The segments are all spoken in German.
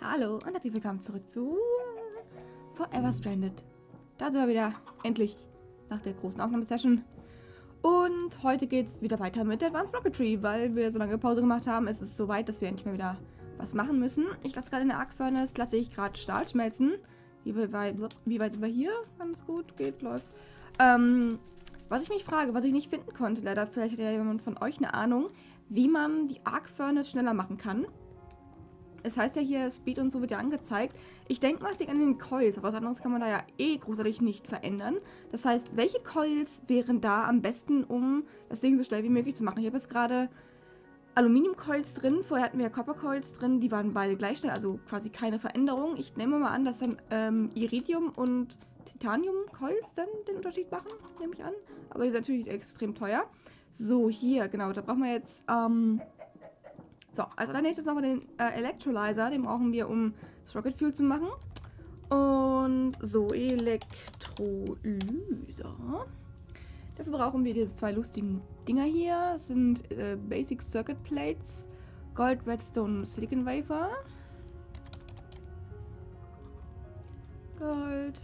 Hallo und herzlich willkommen zurück zu Forever Stranded. Da sind wir wieder, endlich, nach der großen Aufnahmesession. Und heute geht es wieder weiter mit Advanced Rocketry, weil wir so lange Pause gemacht haben. Es ist so weit, dass wir endlich mal wieder was machen müssen. Ich lasse gerade in der Arc Furnace, lasse ich gerade Stahl schmelzen. Wie weit, wie weit sind wir hier? Ganz gut, geht, läuft. Ähm, was ich mich frage, was ich nicht finden konnte, leider, vielleicht hat ja jemand von euch eine Ahnung, wie man die Arc Furnace schneller machen kann. Es heißt ja hier, Speed und so wird ja angezeigt. Ich denke mal, es liegt an den Coils, aber was anderes kann man da ja eh großartig nicht verändern. Das heißt, welche Coils wären da am besten, um das Ding so schnell wie möglich zu machen? Ich habe jetzt gerade Aluminium-Coils drin, vorher hatten wir ja Copper-Coils drin, die waren beide gleich schnell, also quasi keine Veränderung. Ich nehme mal an, dass dann ähm, Iridium und Titanium-Coils dann den Unterschied machen, nehme ich an. Aber die sind natürlich extrem teuer. So, hier, genau, da brauchen wir jetzt, ähm, so, als nächstes machen wir den äh, Electrolyzer, den brauchen wir, um das Rocket Fuel zu machen. Und so, Elektrolyser. Dafür brauchen wir diese zwei lustigen Dinger hier. Das sind äh, Basic Circuit Plates, Gold Redstone Silicon Wafer. Gold,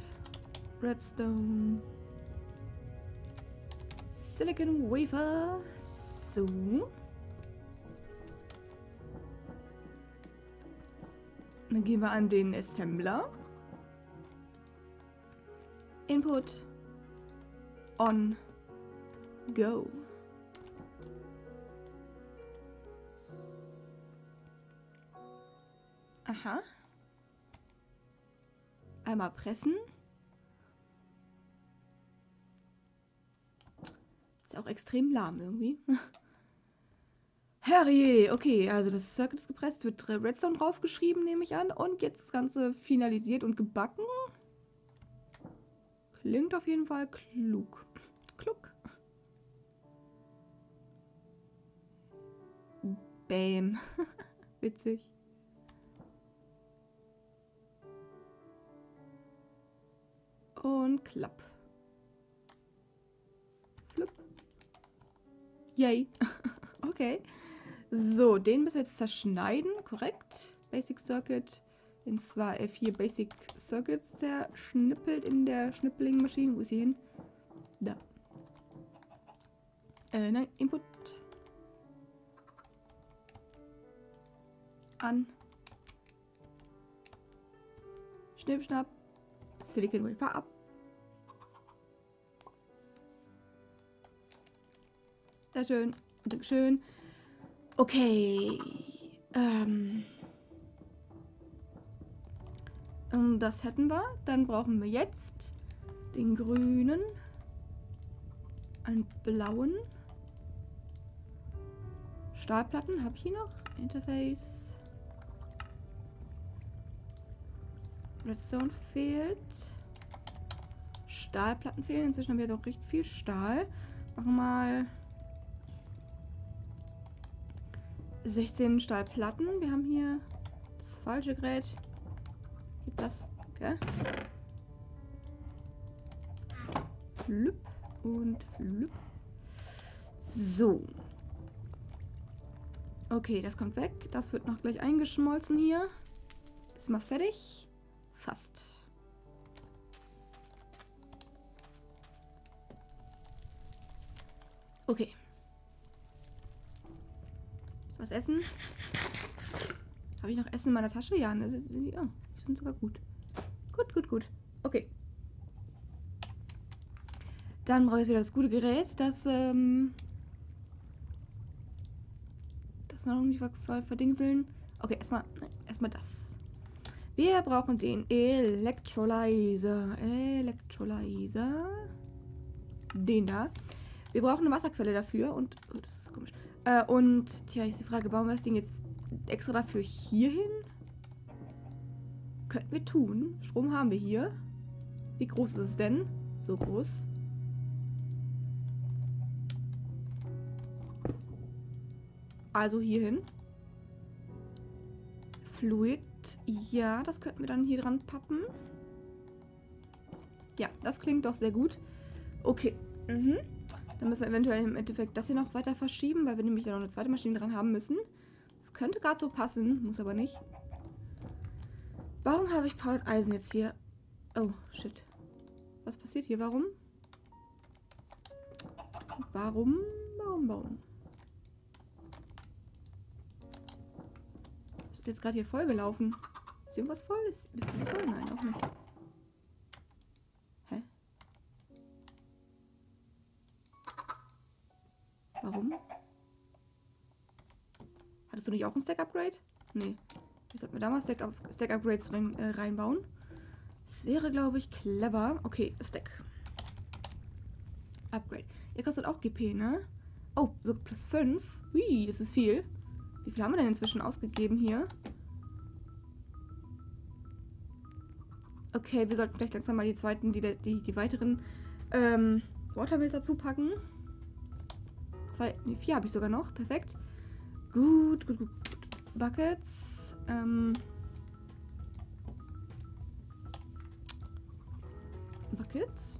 Redstone, Silicon Wafer. So. Dann gehen wir an den Assembler. Input on go. Aha. Einmal pressen. Ist auch extrem lahm irgendwie. Herrje, okay, also das Circuit ist gepresst, wird Redstone draufgeschrieben, nehme ich an. Und jetzt das Ganze finalisiert und gebacken. Klingt auf jeden Fall klug. Klug. Bam. Witzig. Und klapp. Yay. okay. So, den müssen wir jetzt zerschneiden, korrekt. Basic Circuit in zwar F4 Basic Circuits zerschnippelt in der Schnippling-Maschine. Wo ist sie hin? Da. Äh, nein, Input. An. Schnipp, schnapp. Silicon Wafer ab. Sehr schön. Dankeschön. Okay. Ähm. Und das hätten wir. Dann brauchen wir jetzt den grünen, einen blauen, Stahlplatten habe ich hier noch, Interface, Redstone fehlt, Stahlplatten fehlen, inzwischen haben wir doch recht viel Stahl. Machen wir mal 16 Stahlplatten. Wir haben hier das falsche Gerät. Gibt das? Okay. Flüpp und flüpp. So. Okay, das kommt weg. Das wird noch gleich eingeschmolzen hier. Ist mal fertig. Fast. Okay. Was essen? Habe ich noch Essen in meiner Tasche? Ja, ne? Ja, die sind sogar gut. Gut, gut, gut. Okay. Dann brauche ich wieder das gute Gerät, das, ähm... Das noch irgendwie verdingseln. Okay, erstmal, erstmal das. Wir brauchen den Electrolyzer. Electrolyzer. Den da. Wir brauchen eine Wasserquelle dafür und... Oh, das ist komisch. Äh, und, tja, ist die Frage, bauen wir das Ding jetzt extra dafür hier hin? Könnten wir tun. Strom haben wir hier. Wie groß ist es denn? So groß. Also hierhin. Fluid. Ja, das könnten wir dann hier dran pappen. Ja, das klingt doch sehr gut. Okay. Mhm. Dann müssen wir eventuell im Endeffekt das hier noch weiter verschieben, weil wir nämlich ja noch eine zweite Maschine dran haben müssen. Das könnte gerade so passen, muss aber nicht. Warum habe ich Powered Eisen jetzt hier? Oh, shit. Was passiert hier? Warum? Warum? Warum? Warum? Ist jetzt gerade hier voll gelaufen? Ist irgendwas voll? Ist, bist du voll? Nein, auch nicht. Hattest du nicht auch ein Stack-Upgrade? Nee. Ich sollte mir da mal Stack-Upgrades Stack rein, äh, reinbauen. Das wäre, glaube ich, clever. Okay, Stack. Upgrade. Ihr kostet auch GP, ne? Oh, so plus 5. Hui, das ist viel. Wie viel haben wir denn inzwischen ausgegeben hier? Okay, wir sollten vielleicht langsam mal die zweiten, die, die, die weiteren ähm, Watermills dazu packen. Zwei, nee, vier habe ich sogar noch. Perfekt. Gut, gut, gut. Buckets. Ähm, Buckets.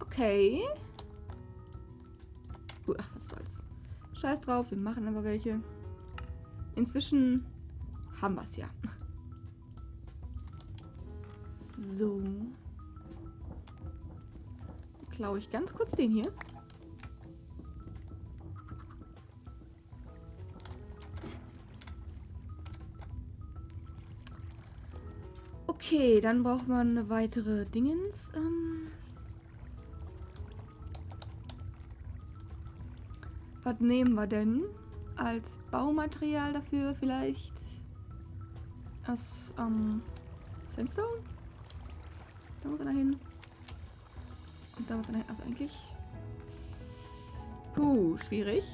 Okay. Gut, ach, was soll's. Scheiß drauf, wir machen aber welche. Inzwischen haben wir es ja. So. Klaue ich ganz kurz den hier. Okay, dann braucht man eine weitere Dingens. Ähm Was nehmen wir denn als Baumaterial dafür vielleicht? Aus ähm, Sandstone? Da muss einer hin. Und da muss einer hin. Also eigentlich. Puh, schwierig.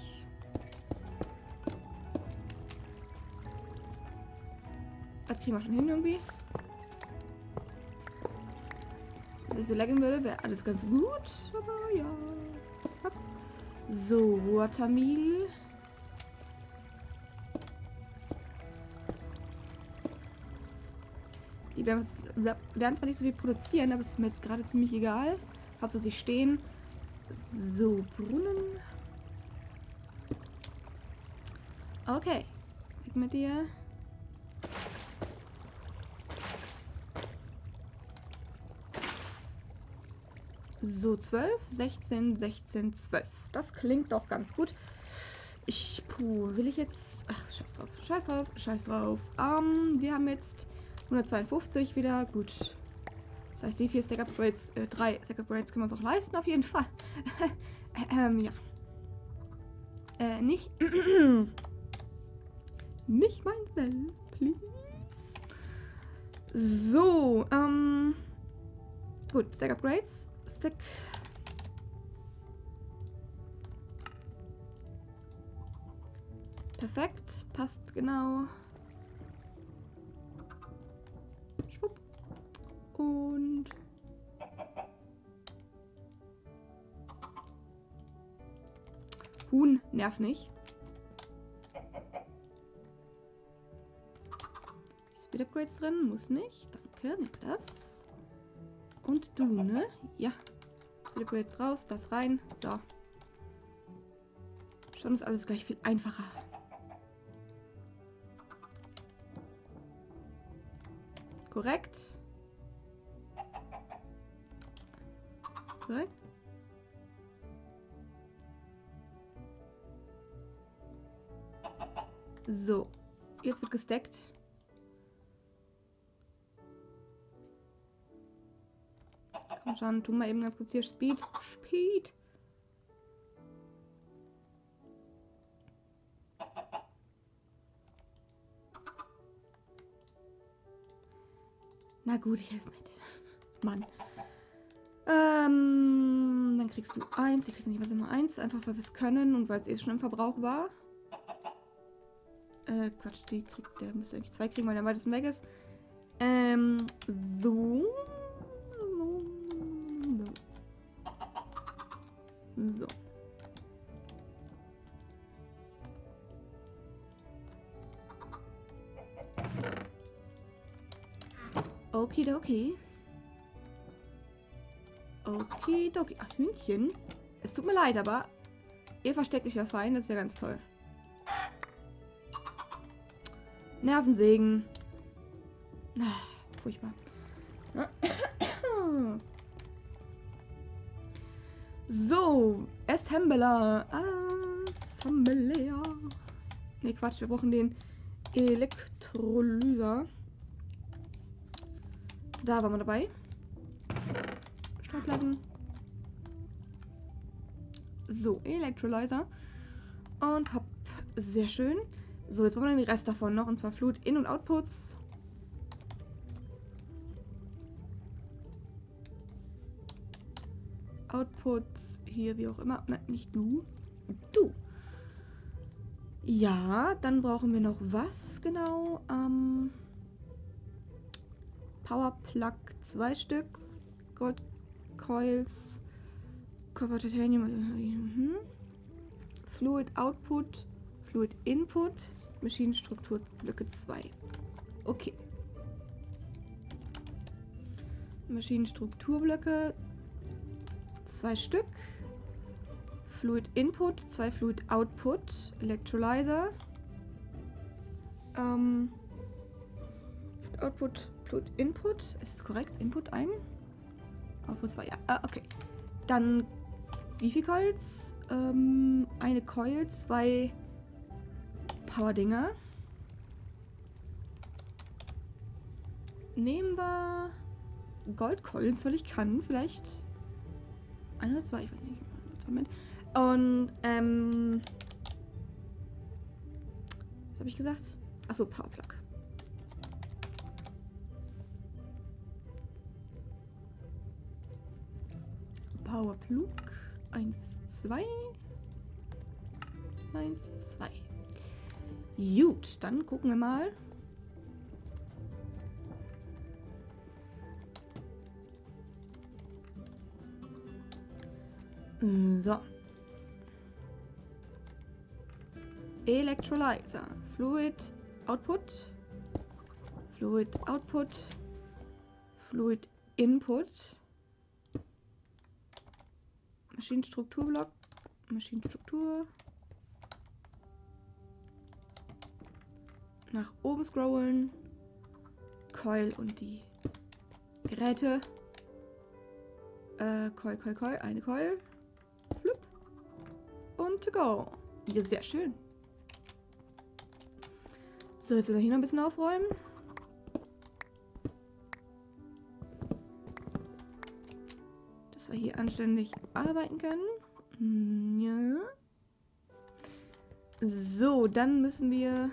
Das kriegen wir schon hin irgendwie. Wenn ich so laggen würde, wäre alles ganz gut. Aber ja. So, Watermeal. Die werden zwar nicht so viel produzieren, aber es ist mir jetzt gerade ziemlich egal. Hauptsache sie stehen. So, Brunnen. Okay. Weg mit dir. So, 12, 16, 16, 12. Das klingt doch ganz gut. Ich, puh, will ich jetzt... Ach, scheiß drauf, scheiß drauf, scheiß drauf. Ähm, wir haben jetzt 152 wieder. Gut. Das heißt, die vier Stack-Upgrades, äh, drei Stack-Upgrades können wir uns auch leisten, auf jeden Fall. ähm, ja. Äh, nicht... nicht mein Bell, please. So, ähm... Gut, Stack-Upgrades. Stack. Perfekt, passt genau. Schwupp. Und Huhn nerv nicht. Speed Upgrades drin? Muss nicht. Danke, nimm das. Und du, ne? Ja. Liquid raus, das rein. So. Schon ist alles gleich viel einfacher. Korrekt. Korrekt. So. Jetzt wird gesteckt. Komm schon, tu mal eben ganz kurz hier Speed. Speed. Na gut, ich helfe mit. Mann. Ähm, dann kriegst du eins. Ich krieg nicht was immer eins, einfach weil wir es können und weil es eh schon im Verbrauch war. Äh, Quatsch, die kriegt, der müsste eigentlich zwei kriegen, weil der weitesten weg ist. Ähm, so. So. Okidoki. Okidoki. Ach, Hühnchen. Es tut mir leid, aber ihr versteckt euch ja fein. Das ist ja ganz toll. Nervensägen. Ah, furchtbar. So, Assembler. Assembler. Ne, Quatsch, wir brauchen den Elektrolyser. Da waren wir dabei. Schallplatten. So, Electrolyzer. Und hopp. Sehr schön. So, jetzt brauchen wir den Rest davon noch. Und zwar Fluid In- und Outputs. Outputs hier, wie auch immer. Nein, nicht du. Du. Ja, dann brauchen wir noch was genau? Ähm, Power Plug zwei Stück. Gold Coils. Copper Titanium. Mhm. Fluid Output. Fluid Input. Maschinenstruktur Lücke 2. Okay. Maschinenstrukturblöcke zwei Stück. Fluid Input, zwei Fluid Output, Electrolyzer. Ähm, Output, Fluid Input. Ist das korrekt? Input ein? Output 2, ja. Ah, okay. Dann wie viel Coils? Ähm, eine Coil, zwei Power-Dinger. Nehmen wir Gold-Coils, weil ich kann. Vielleicht ein oder zwei, ich weiß nicht. Moment. Und, ähm. Was habe ich gesagt? Achso, Powerplug. Powerplug. Eins, zwei. Eins, zwei. Gut, dann gucken wir mal. So. Electrolyzer. Fluid Output. Fluid Output. Fluid Input. Maschinenstrukturblock. Maschinenstruktur. Nach oben scrollen. Coil und die Geräte. Äh, Coil, Coil, Coil. Eine Coil. Flup. Und to go. Ja, sehr schön. So, jetzt wir hier noch ein bisschen aufräumen. Dass wir hier anständig arbeiten können. Hm, Ja. So, dann müssen wir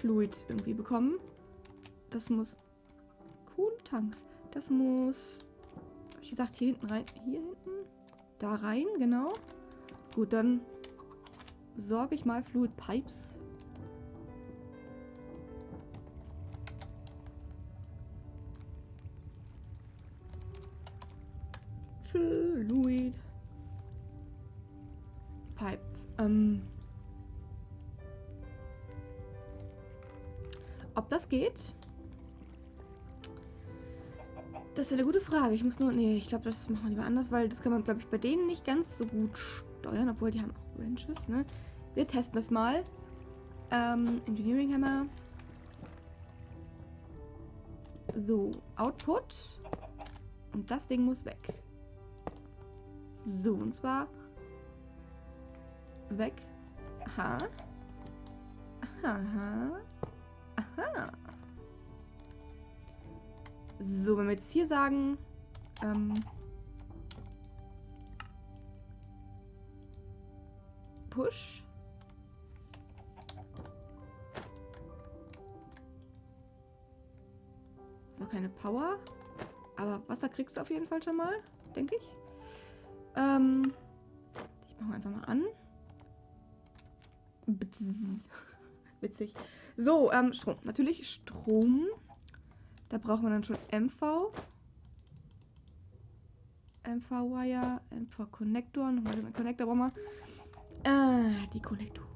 Fluid irgendwie bekommen. Das muss... Cool-Tanks. Das muss... Hab ich gesagt, hier hinten rein. Hier hinten? Da rein, genau. Gut, dann sorge ich mal Fluid Pipes. Ähm. Ob das geht? Das ist eine gute Frage. Ich muss nur... Nee, ich glaube, das machen wir lieber anders, weil das kann man, glaube ich, bei denen nicht ganz so gut steuern, obwohl die haben auch Wrenches, ne? Wir testen das mal. Ähm, Engineering Hammer. So, Output. Und das Ding muss weg. So, und zwar weg. Aha. Aha. Aha. So, wenn wir jetzt hier sagen, ähm, Push. Ist noch keine Power. Aber Wasser kriegst du auf jeden Fall schon mal, denke ich. Ähm, ich mache einfach mal an. Witzig. So, ähm, Strom. Natürlich Strom. Da braucht man dann schon MV. MV-Wire, MV-Connector. Nochmal den Connector brauchen wir. Äh, die Konnektoren.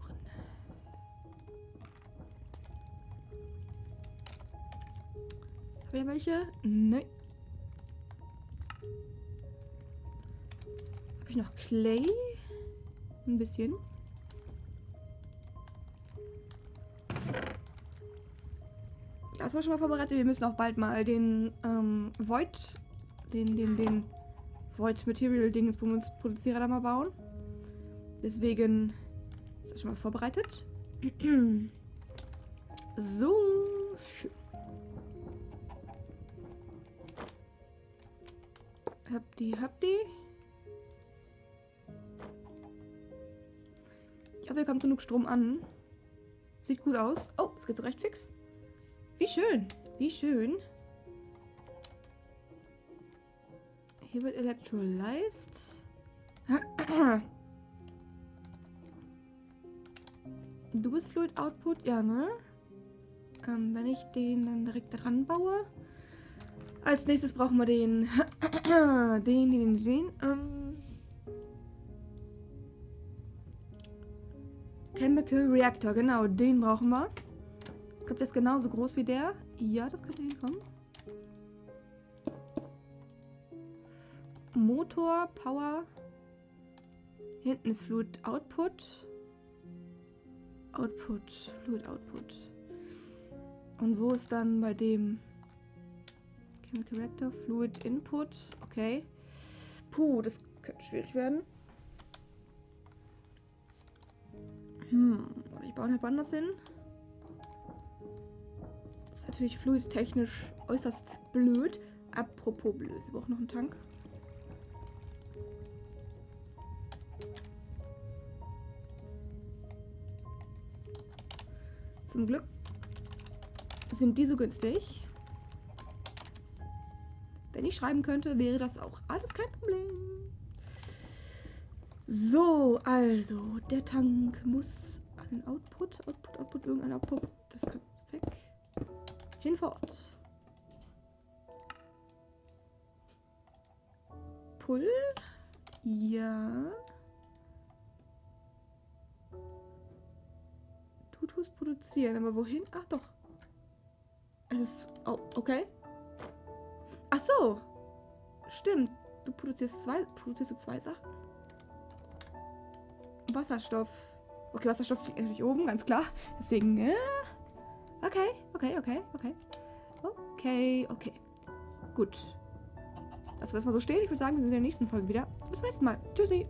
Habe wir welche? Nein. Habe ich noch Clay? Ein bisschen. Das war schon mal vorbereitet. Wir müssen auch bald mal den ähm, Void, den, den, den Void Material Dingsbums Produzierer da mal bauen. Deswegen ist das schon mal vorbereitet. so schön. Habt die. Ich hoffe, hier kommt genug Strom an. Sieht gut aus. Oh, es geht so recht fix. Wie schön. Wie schön. Hier wird electrolyzed. Du bist Fluid Output? Ja, ne? Ähm, wenn ich den dann direkt dran baue. Als nächstes brauchen wir den. den, den, den. Ähm, Chemical Reactor, genau, den brauchen wir. Ich glaube, der ist genauso groß wie der. Ja, das könnte hinkommen. Motor, Power. Hinten ist Fluid Output. Output, Fluid Output. Und wo ist dann bei dem Chemical Reactor, Fluid Input? Okay. Puh, das könnte schwierig werden. Hm, ich baue halt woanders hin. Natürlich fluidtechnisch äußerst blöd. Apropos blöd, wir brauchen noch einen Tank. Zum Glück sind die so günstig. Wenn ich schreiben könnte, wäre das auch alles kein Problem. So, also, der Tank muss einen Output, Output, Output, irgendein Output, das kommt weg. Hinfort. Pull. Ja. Du tust produzieren, aber wohin? Ach doch. Es ist. Oh, okay. Ach so. Stimmt. Du produzierst zwei. Produzierst du zwei Sachen? Wasserstoff. Okay, Wasserstoff liegt natürlich oben, ganz klar. Deswegen. Äh, okay, okay, okay, okay. Okay, okay. Gut. Lass das mal so stehen. Ich würde sagen, wir sehen uns in der nächsten Folge wieder. Bis zum nächsten Mal. Tschüssi.